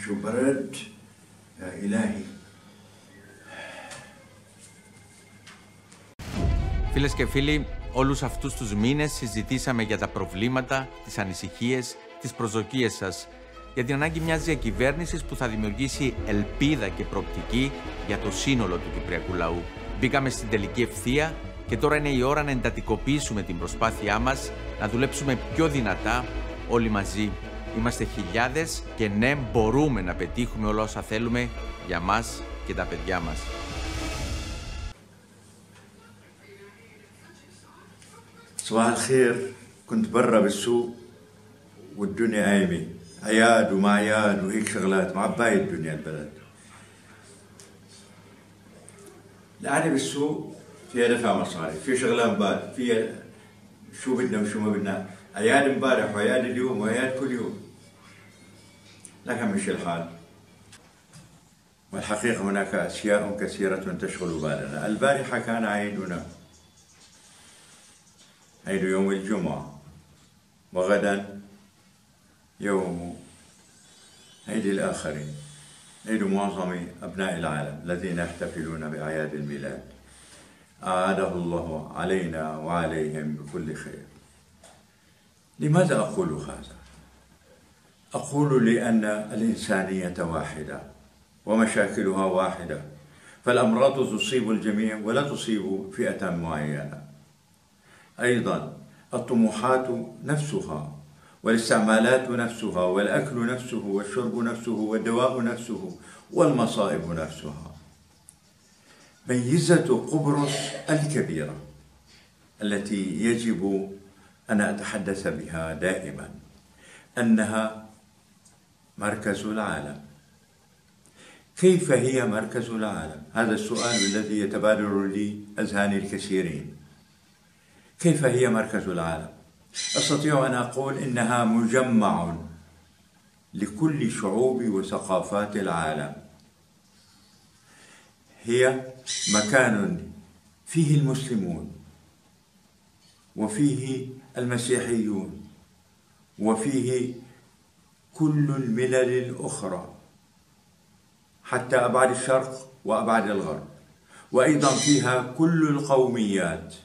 شو برد يا إلهي Φίλε και φίλοι, όλου αυτού του μήνε συζητήσαμε για τα προβλήματα, τι ανησυχίε, τι προσδοκίε σα, για την ανάγκη μια διακυβέρνηση που θα δημιουργήσει ελπίδα και προοπτική για το σύνολο του Κυπριακού λαού. Μπήκαμε στην τελική ευθεία και τώρα είναι η ώρα να εντατικοποιήσουμε την προσπάθειά μα, να δουλέψουμε πιο δυνατά όλοι μαζί. Είμαστε χιλιάδες και ναι, μπορούμε να πετύχουμε όλα όσα θέλουμε για μας και τα παιδιά μας. صباح الخير كنت برا بالسوق والدنيا قايمة عياد وما عياد وهيك شغلات معباية الدنيا البلد القعدة بالسوق فيها دفع مصاري في شغلة مبارح فيها شو بدنا وشو ما بدنا عياد امبارح وعياد اليوم وعياد كل يوم. لكن مش الحال؟ والحقيقة هناك أشياء كثيرة تشغل بالنا. البارحة كان عيدنا عيد يوم الجمعة وغدا يوم عيد الآخرين عيد معظم أبناء العالم الذين يحتفلون بأعياد الميلاد. أعاده الله علينا وعليهم بكل خير. لماذا أقول هذا؟ أقول لأن الإنسانية واحدة ومشاكلها واحدة فالأمراض تصيب الجميع ولا تصيب فئة معينة أيضا الطموحات نفسها والاستعمالات نفسها والأكل نفسه والشرب نفسه والدواء نفسه والمصائب نفسها ميزة قبرص الكبيرة التي يجب أن أتحدث بها دائما أنها مركز العالم كيف هي مركز العالم؟ هذا السؤال الذي يتبادر لي أذهان الكثيرين كيف هي مركز العالم؟ أستطيع أن أقول إنها مجمع لكل شعوب وثقافات العالم هي مكان فيه المسلمون وفيه المسيحيون وفيه كل الملل الأخرى حتى أبعد الشرق وأبعد الغرب. وأيضا فيها كل القوميات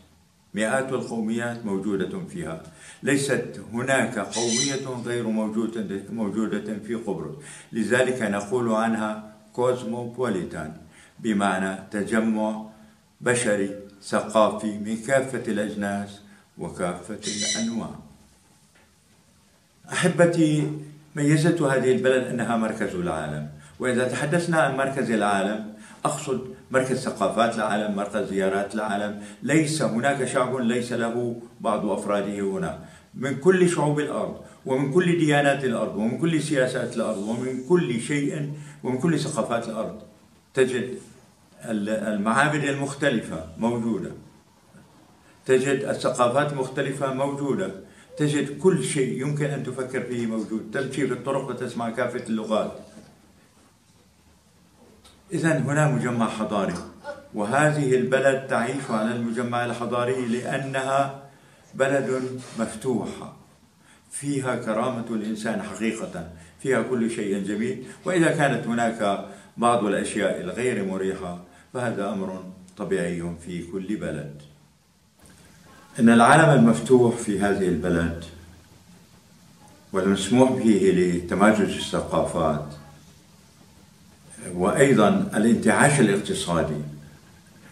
مئات القوميات موجودة فيها. ليست هناك قومية غير موجودة موجودة في قبرص. لذلك نقول عنها كوزموبوليتان بمعنى تجمع بشري ثقافي من كافة الأجناس. وكافة الأنواع. أحبتي ميزة هذه البلد أنها مركز العالم. وإذا تحدثنا عن مركز العالم أقصد مركز ثقافات العالم مركز زيارات العالم. ليس هناك شعب ليس له بعض أفراده هنا. من كل شعوب الأرض ومن كل ديانات الأرض ومن كل سياسات الأرض ومن كل شيء ومن كل ثقافات الأرض تجد المعابد المختلفة موجودة. تجد الثقافات المختلفة موجودة. تجد كل شيء يمكن أن تفكر فيه موجود. تمشي في الطرق وتسمع كافة اللغات. إذا هنا مجمع حضاري. وهذه البلد تعيش على المجمع الحضاري لأنها بلد مفتوحة. فيها كرامة الإنسان حقيقة. فيها كل شيء جميل. وإذا كانت هناك بعض الأشياء الغير مريحة فهذا أمر طبيعي في كل بلد. إن العالم المفتوح في هذه البلد والمسموح فيه لتماجج الثقافات وأيضا الانتعاش الاقتصادي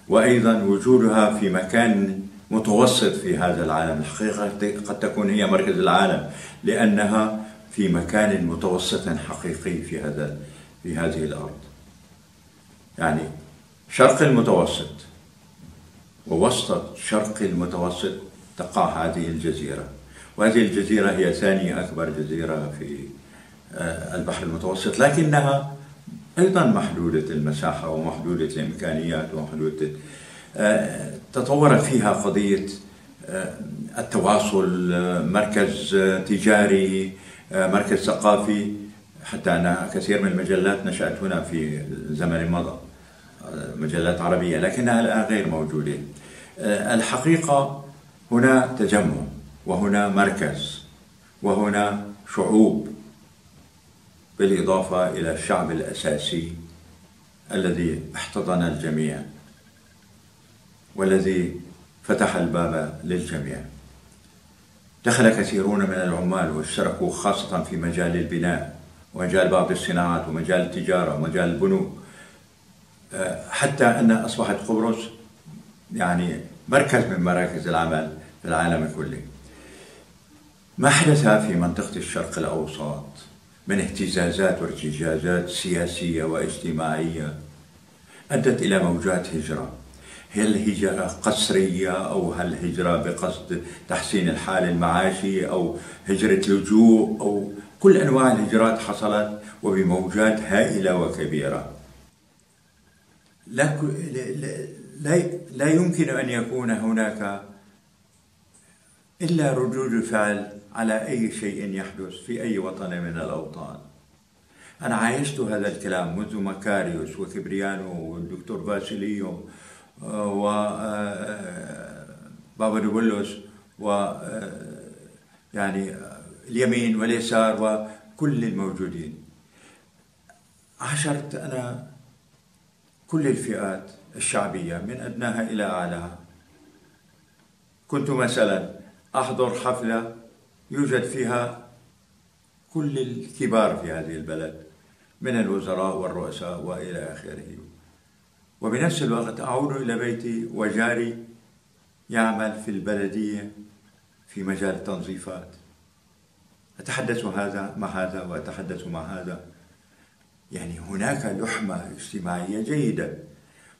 وأيضا وجودها في مكان متوسط في هذا العالم. الحقيقة قد تكون هي مركز العالم لأنها في مكان متوسط حقيقي في هذا في هذه الأرض. يعني شرق المتوسط. ووسط شرق المتوسط تقع هذه الجزيرة. وهذه الجزيرة هي ثاني أكبر جزيرة في آه، البحر المتوسط لكنها أيضا محدودة المساحة ومحدودة الإمكانيات ومحدودة آه، تطورت فيها قضية آه، التواصل مركز تجاري مركز ثقافي. حتى أن كثير من المجلات نشأت هنا في زمن مضى مجلات عربية لكنها الآن غير موجودة. الحقيقة هنا تجمع وهنا مركز وهنا شعوب بالإضافة إلى الشعب الأساسي الذي احتضن الجميع والذي فتح الباب للجميع. دخل كثيرون من العمال واشتركوا خاصة في مجال البناء ومجال بعض الصناعات ومجال التجارة ومجال البنوك. آه، حتى أن أصبحت قبرص يعني مركز من مراكز العمل في العالم كله. ما حدث في منطقة الشرق الأوسط من اهتزازات وارتجازات سياسية واجتماعية أدت إلى موجات هجرة؟ هل هجرة قسرية أو هل هجرة بقصد تحسين الحال المعاشي أو هجرة لجوء أو كل أنواع الهجرات حصلت وبموجات هائلة وكبيرة؟ لا, لا, لا يمكن أن يكون هناك إلا ردود الفعل على أي شيء يحدث في أي وطن من الأوطان. أنا عايشت هذا الكلام منذ مكاريوس وكبريانو والدكتور باسيليو و بابا دوبولوس و يعني اليمين واليسار وكل الموجودين. عاشرت أنا كل الفئات الشعبية من أدناها إلى أعلاها. كنت مثلا أحضر حفلة يوجد فيها كل الكبار في هذه البلد من الوزراء والرؤساء وإلى آخره. وبنفس الوقت أعود إلى بيتي وجاري يعمل في البلدية في مجال التنظيفات. أتحدث هذا مع هذا وأتحدث مع هذا. يعني هناك لحمة اجتماعية جيدة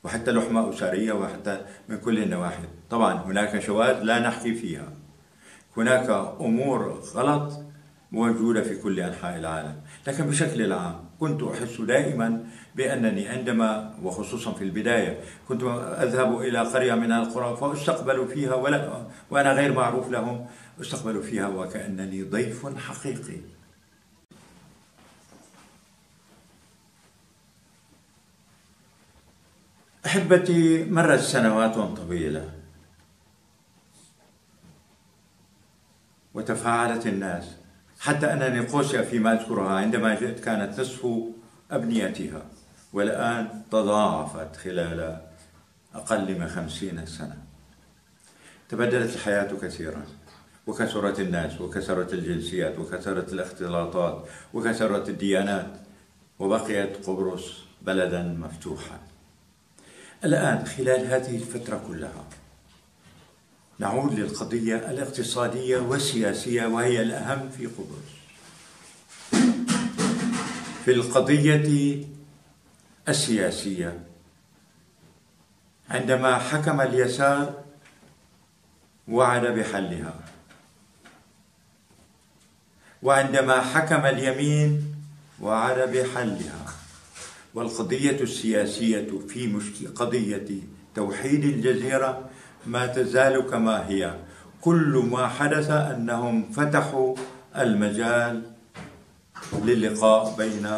وحتى لحمة أسرية وحتى من كل النواحي. طبعا هناك شواذ لا نحكي فيها. هناك أمور غلط موجودة في كل أنحاء العالم. لكن بشكل عام كنت أحس دائما بأنني عندما وخصوصا في البداية كنت أذهب إلى قرية من القرى فأستقبل فيها ولا وأنا غير معروف لهم أستقبل فيها وكأنني ضيف حقيقي. أحبتي مرت سنوات طويلة. وتفاعلت الناس. حتى أن نيقوسيا فيما أذكرها عندما جئت كانت نصف أبنيتها. والآن تضاعفت خلال أقل من خمسين سنة. تبدلت الحياة كثيرا. وكثرت الناس وكثرت الجنسيات وكثرت الاختلاطات وكثرت الديانات وبقيت قبرص بلدا مفتوحا. الآن خلال هذه الفترة كلها نعود للقضية الاقتصادية والسياسية وهي الأهم في قبرص في القضية السياسية عندما حكم اليسار وعد بحلها وعندما حكم اليمين وعد بحلها والقضية السياسية في قضية توحيد الجزيرة ما تزال كما هي. كل ما حدث أنهم فتحوا المجال للقاء بين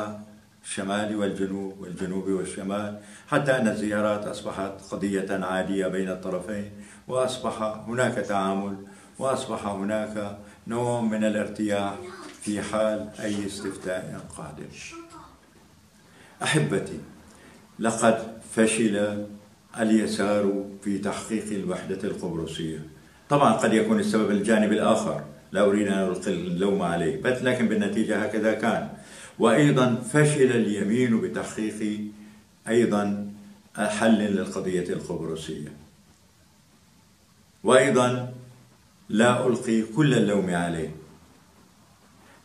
الشمال والجنوب والجنوب والشمال حتى أن الزيارات أصبحت قضية عادية بين الطرفين وأصبح هناك تعامل وأصبح هناك نوع من الارتياح في حال أي استفتاء قادم. أحبتي لقد فشل اليسار في تحقيق الوحدة القبرصية. طبعا قد يكون السبب الجانب الآخر لا أريد أن ألقي اللوم عليه بس لكن بالنتيجة هكذا كان. وأيضا فشل اليمين بتحقيق أيضا حل للقضية القبرصية. وأيضا لا ألقي كل اللوم عليه.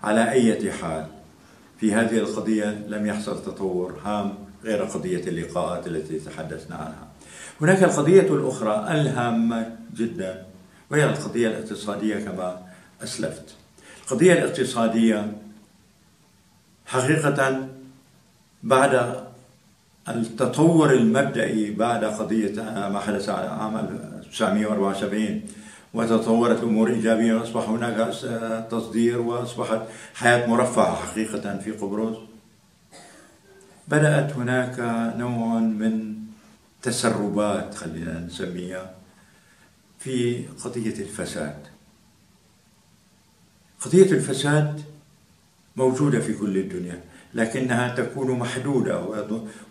على أي حال؟ في هذه القضية لم يحصل تطور هام غير قضية اللقاءات التي تحدثنا عنها. هناك القضية الأخرى الهامة جدا وهي القضية الاقتصادية كما أسلفت. القضية الاقتصادية حقيقة بعد التطور المبدئي بعد قضية ما حدث عام 1974 وتطورت الأمور إيجابية وأصبح هناك تصدير وأصبحت حياة مرفهة حقيقة في قبرص. بدأت هناك نوع من تسربات خلينا نسميها في قضية الفساد. قضية الفساد موجودة في كل الدنيا لكنها تكون محدودة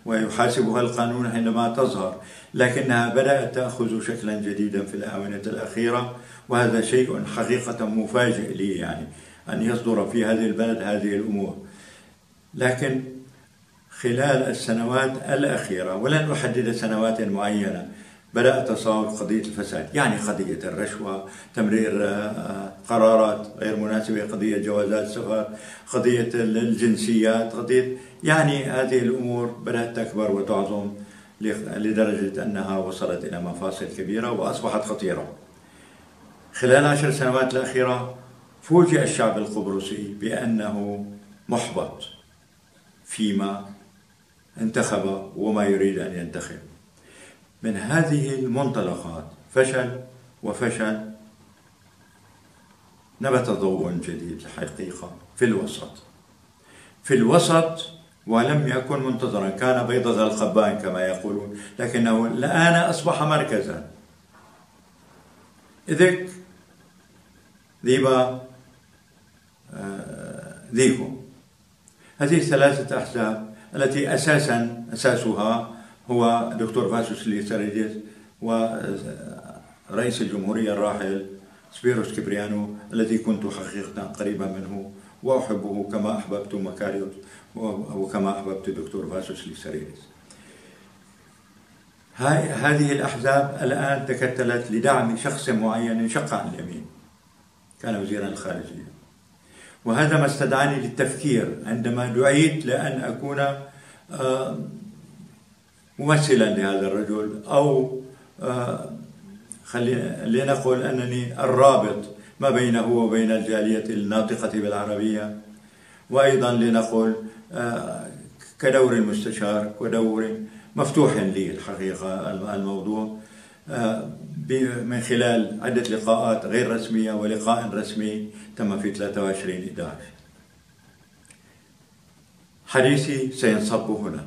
ويحاسبها القانون عندما تظهر. لكنها بدأت تأخذ شكلا جديدا في الآونة الأخيرة وهذا شيء حقيقة مفاجئ لي يعني أن يصدر في هذه البلد هذه الأمور. لكن خلال السنوات الأخيرة ولن أحدد سنوات معينة بدأت تصاوب قضية الفساد. يعني قضية الرشوة تمرير آه، قرارات غير مناسبة قضية جوازات سفر قضية الجنسيات قضية يعني هذه الأمور بدأت تكبر وتعظم. لدرجة أنها وصلت إلى مفاصل كبيرة وأصبحت خطيرة. خلال عشر سنوات الأخيرة فوجئ الشعب القبرصي بأنه محبط فيما انتخب وما يريد أن ينتخب. من هذه المنطلقات فشل وفشل نبت ضوء جديد الحقيقة في الوسط. في الوسط ولم يكن منتظرا. كان بيضة القبان كما يقولون. لكنه الآن أصبح مركزا. إذك ذيبا آه، ذيكو هذه الثلاثة أحزاب التي أساسا أساسها هو دكتور فاسوس ليساريديس ورئيس الجمهورية الراحل سبيروس كبريانو الذي كنت حقيقة قريبا منه. وأحبه كما أحببت مكاريوس وكما أحببت الدكتور فاسوس ليساريديس هذه الأحزاب الآن تكتلت لدعم شخص معين شق عن اليمين كان وزيرا الخارجية. وهذا ما استدعاني للتفكير عندما دعيت لأن أكون آه، ممثلا لهذا الرجل أو آه، لنقل أنني الرابط ما بينه وبين الجالية الناطقة بالعربية. وأيضا لنقل آه، كدور المستشار ودور مفتوح لي الحقيقة الموضوع. من خلال عدة لقاءات غير رسمية ولقاء رسمي تم في 23 11 حديثي سينصب هنا.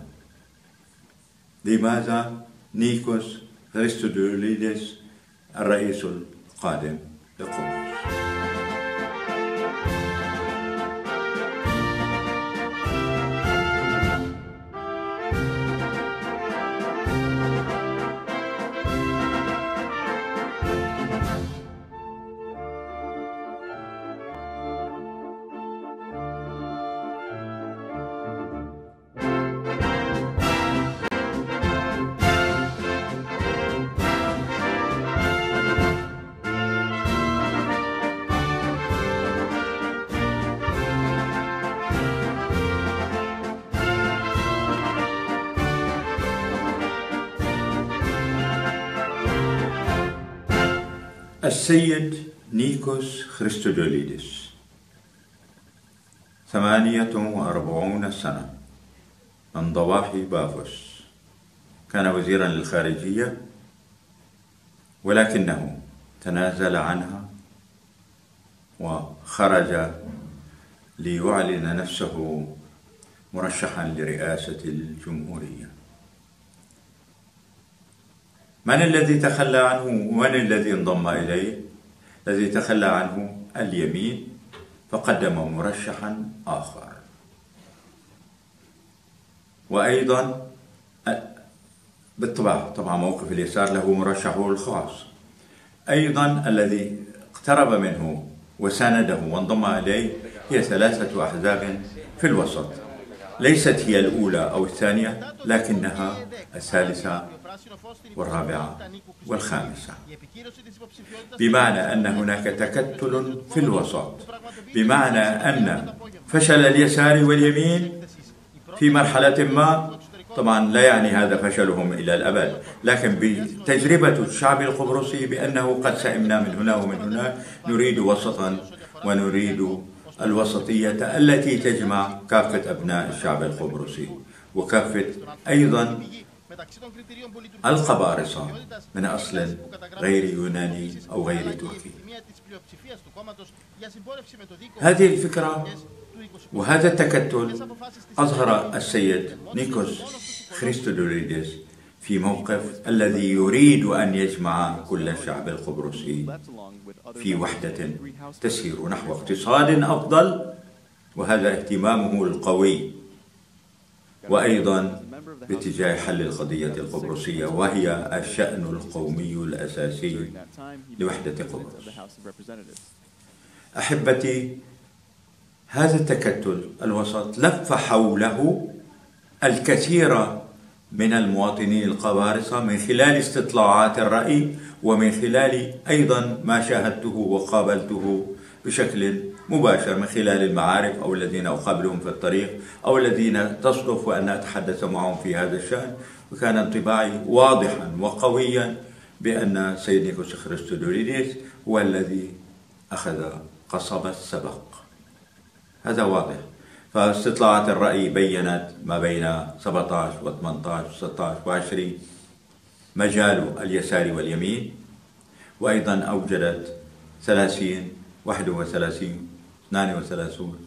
لماذا نيكوس غريستودوليدس الرئيس القادم لقبرص السيد نيكوس خريستودوليدس ثمانية وأربعون سنة من ضواحي بافوس. كان وزيرا للخارجية ولكنه تنازل عنها وخرج ليعلن نفسه مرشحا لرئاسة الجمهورية. من الذي تخلى عنه ومن الذي انضم إليه؟ الذي تخلى عنه اليمين فقدم مرشحا آخر. وأيضا بالطبع طبعا موقف اليسار له مرشحه الخاص. أيضا الذي اقترب منه وسانده وانضم إليه هي ثلاثة أحزاب في الوسط. ليست هي الأولى أو الثانية لكنها الثالثة والرابعة والخامسة. بمعنى أن هناك تكتل في الوسط. بمعنى أن فشل اليسار واليمين في مرحلة ما طبعا لا يعني هذا فشلهم إلى الأبد لكن بتجربة الشعب القبرصي بأنه قد سئمنا من هنا ومن هناك نريد وسطا ونريد الوسطية التي تجمع كافة أبناء الشعب القبرصي وكافة أيضا القبارصة من أصل غير يوناني أو غير تركي. هذه الفكرة وهذا التكتل أظهر السيد نيكوس خريستودوليدس في موقف الذي يريد أن يجمع كل الشعب القبرصي في وحدة تسير نحو اقتصاد أفضل وهذا اهتمامه القوي. وأيضا باتجاه حل القضية القبرصية وهي الشأن القومي الأساسي لوحدة قبرص. أحبتي هذا التكتل الوسط لف حوله الكثير من المواطنين القبارصة من خلال استطلاعات الرأي ومن خلال أيضا ما شاهدته وقابلته بشكل مباشر من خلال المعارف أو الذين أقابلهم في الطريق أو الذين تصدف أن أتحدث معهم في هذا الشأن. وكان انطباعي واضحا وقويا بأن سيد نيكوس خريستودوليديس هو الذي أخذ قصب السبق. هذا واضح. فاستطلاعات الرأي بينت ما بين 17 و 18 و 16 و 20 مجال اليسار واليمين وأيضا أوجدت 30 31 32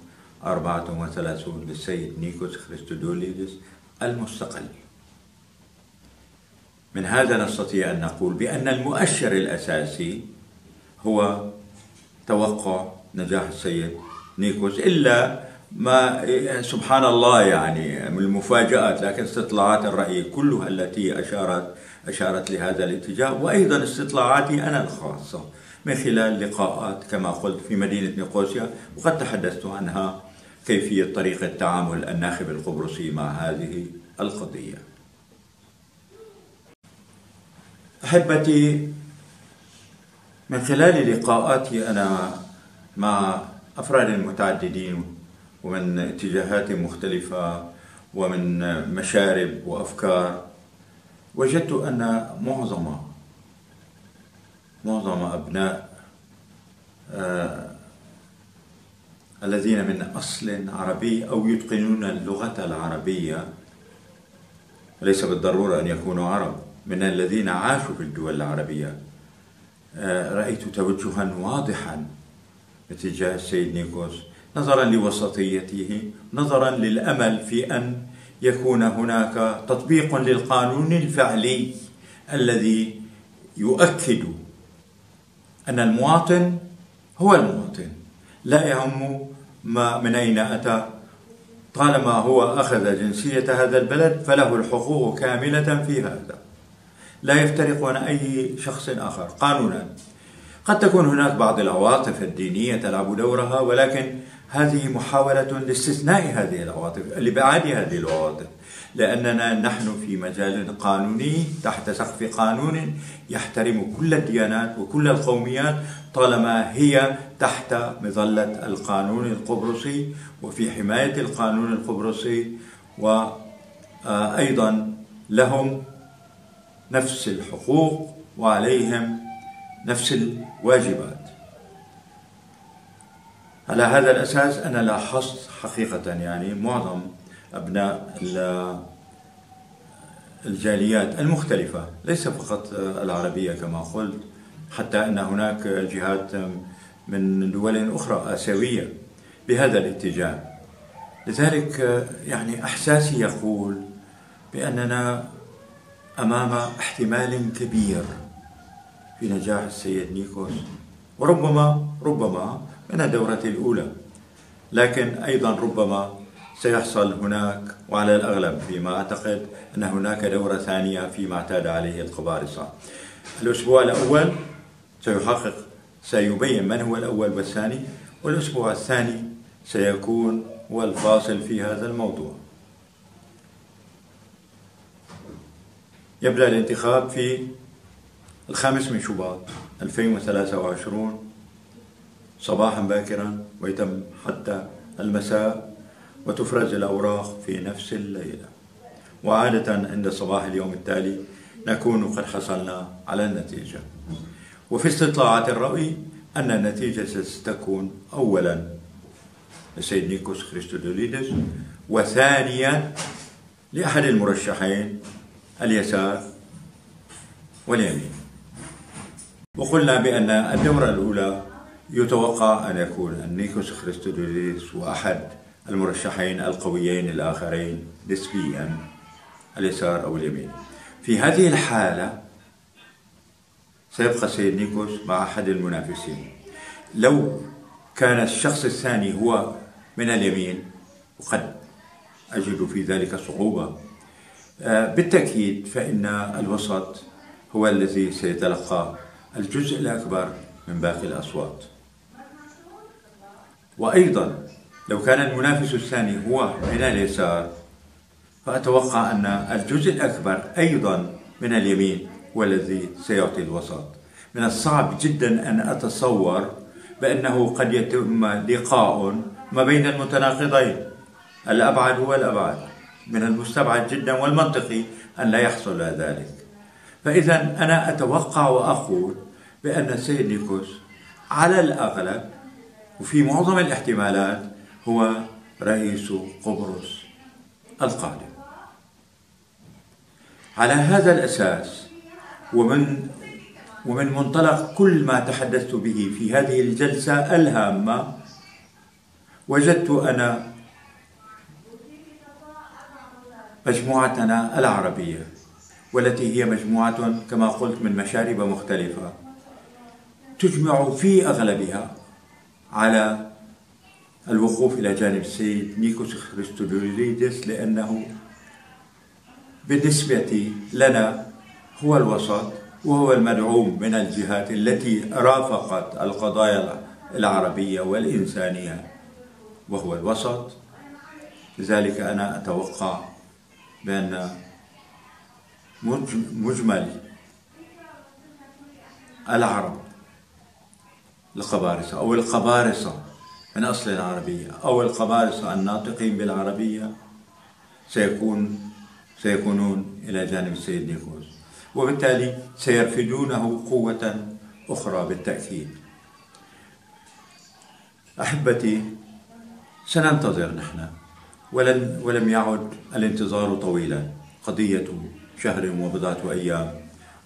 34 للسيد نيكوس خريستودوليدس المستقل. من هذا نستطيع أن نقول بأن المؤشر الأساسي هو توقع نجاح السيد نيكوس إلا ما سبحان الله يعني من المفاجآت لكن استطلاعات الرأي كلها التي أشارت أشارت لهذا الاتجاه. وأيضا استطلاعاتي أنا الخاصة من خلال لقاءات كما قلت في مدينة نيقوسيا وقد تحدثت عنها كيفية طريقة تعامل الناخب القبرصي مع هذه القضية. أحبتي من خلال لقاءاتي أنا مع أفراد متعددين ومن اتجاهات مختلفة ومن مشارب وأفكار وجدت أن معظم معظم أبناء آه الذين من أصل عربي أو يتقنون اللغة العربية وليس بالضرورة أن يكونوا عرب من الذين عاشوا في الدول العربية. آه رأيت توجها واضحا اتجاه السيد نيكوس. نظرا لوسطيته نظرا للأمل في أن يكون هناك تطبيق للقانون الفعلي الذي يؤكد أن المواطن هو المواطن. لا يهم ما من أين أتى. طالما هو أخذ جنسية هذا البلد فله الحقوق كاملة في هذا. لا يفترق عن أي شخص آخر. قانونا. قد تكون هناك بعض العواطف الدينية تلعب دورها ولكن هذه محاولة لاستثناء هذه العواطف لإبعاد هذه العواطف. لأننا نحن في مجال قانوني تحت سقف قانون يحترم كل الديانات وكل القوميات طالما هي تحت مظلة القانون القبرصي وفي حماية القانون القبرصي. وأيضا لهم نفس الحقوق وعليهم نفس الواجبات. على هذا الأساس أنا لاحظت حقيقة يعني معظم أبناء الجاليات المختلفة ليس فقط العربية كما قلت حتى أن هناك جهات من دول أخرى آسيوية بهذا الاتجاه. لذلك يعني إحساسي يقول بأننا أمام احتمال كبير في نجاح السيد نيكوس. وربما ربما من الدورة الأولى. لكن أيضا ربما سيحصل هناك وعلى الأغلب فيما أعتقد أن هناك دورة ثانية فيما اعتاد عليه القبارصة الأسبوع الأول سيحقق سيبين من هو الأول والثاني والأسبوع الثاني سيكون هو الفاصل في هذا الموضوع. يبدأ الانتخاب في الخامس من شباط 2023 صباحا باكرا ويتم حتى المساء وتفرز الأوراق في نفس الليلة. وعادة عند صباح اليوم التالي نكون قد حصلنا على النتيجة. وفي استطلاعات الرأي أن النتيجة ستكون أولا لسيد نيكوس خريستودوليدس وثانيا لأحد المرشحين اليسار واليمين. وقلنا بأن الدورة الأولى يتوقع أن يكون النيكوس خريستودوليس هو أحد المرشحين القويين الآخرين نسبيا اليسار أو اليمين. في هذه الحالة سيبقى سيد نيكوس مع أحد المنافسين. لو كان الشخص الثاني هو من اليمين وقد أجد في ذلك صعوبة. آه، بالتأكيد فإن الوسط هو الذي سيتلقى الجزء الأكبر من باقي الأصوات. وأيضا لو كان المنافس الثاني هو من اليسار فأتوقع أن الجزء الأكبر أيضا من اليمين هو الذي سيعطي الوسط. من الصعب جدا أن أتصور بأنه قد يتم لقاء ما بين المتناقضين الأبعد هو الأبعد من المستبعد جدا والمنطقي أن لا يحصل ذلك. فإذا أنا أتوقع وأقول بأن السيد نيكوس على الأغلب وفي معظم الاحتمالات هو رئيس قبرص القادم. على هذا الأساس ومن ومن منطلق كل ما تحدثت به في هذه الجلسة الهامة وجدت أنا مجموعتنا العربية والتي هي مجموعة كما قلت من مشارب مختلفة تجمع في أغلبها على الوقوف إلى جانب السيد نيكوس خريستودوليدس لأنه بالنسبة لنا هو الوسط وهو المدعوم من الجهات التي رافقت القضايا العربية والإنسانية وهو الوسط. لذلك أنا أتوقع بأن مجمل العرب القبارصة أو القبارصة من أصل عربية أو القبارصة الناطقين بالعربية سيكون سيكونون إلى جانب السيد نيكوس وبالتالي سيرفدونه قوة أخرى بالتأكيد. أحبتي سننتظر نحن ولن ولم يعد الانتظار طويلا. قضية شهر وبضعة أيام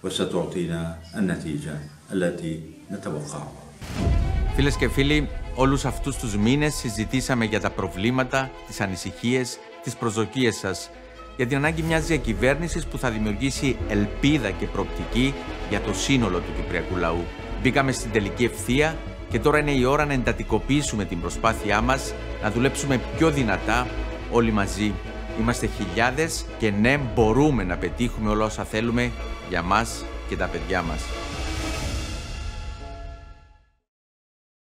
وستعطينا النتيجة التي نتوقعها. Φίλες και φίλοι, όλους αυτούς τους μήνες συζητήσαμε για τα προβλήματα, τις ανησυχίες, τις προσδοκίες σας, για την ανάγκη μιας διακυβέρνησης που θα δημιουργήσει ελπίδα και προοπτική για το σύνολο του Κυπριακού λαού. Μπήκαμε στην τελική ευθεία και τώρα είναι η ώρα να εντατικοποιήσουμε την προσπάθειά μας, να δουλέψουμε πιο δυνατά όλοι μαζί. Είμαστε χιλιάδες και ναι μπορούμε να πετύχουμε όλα όσα θέλουμε για μας και τα παιδιά μας.